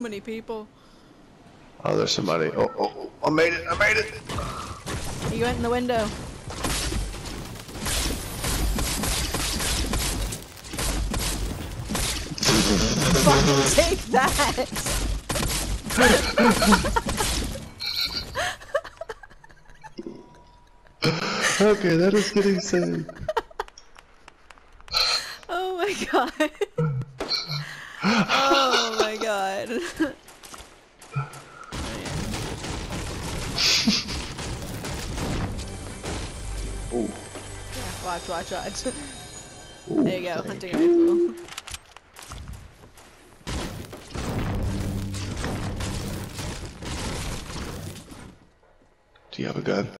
many people. Oh, there's somebody. Oh, oh, oh, I made it. I made it. He went in the window. Fucking take that! Okay, that is getting saved. Oh my god. oh my god. Ooh. Yeah, watch, watch, watch. Ooh, There you go, hunting you. rifle. Do you have a gun?